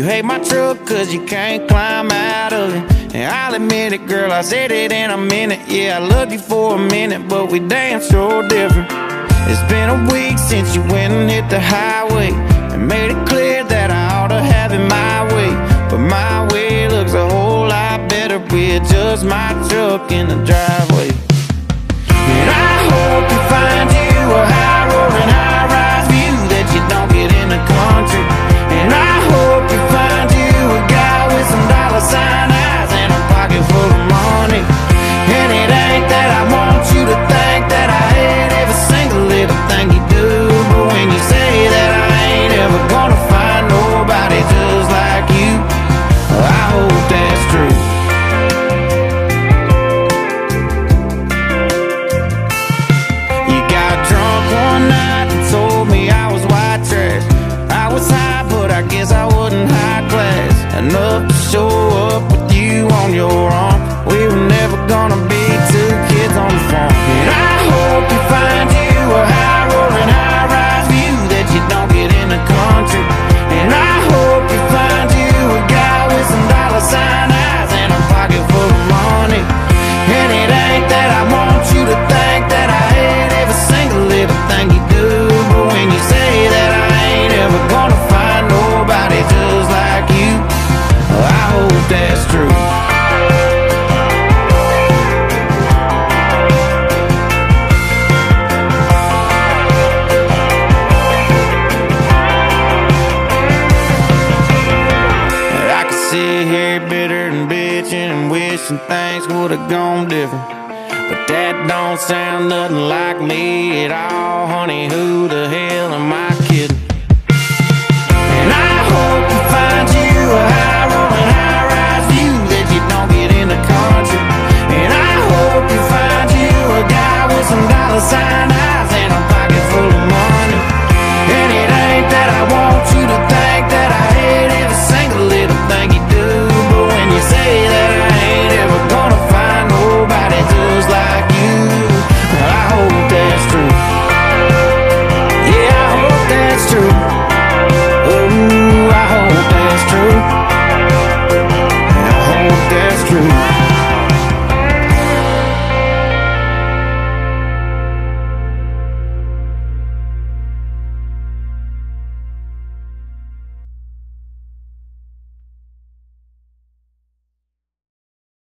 You hate my truck cause you can't climb out of it. And I'll admit it, girl, I said it in a minute. Yeah, I loved you for a minute, but we damn sure different. It's been a week since you went and hit the highway And made it clear that I ought to have it my way. But my way looks a whole lot better with just my truck in the driveway. some things would've gone different. But that don't sound nothing like me at all, honey. Who the hell am I?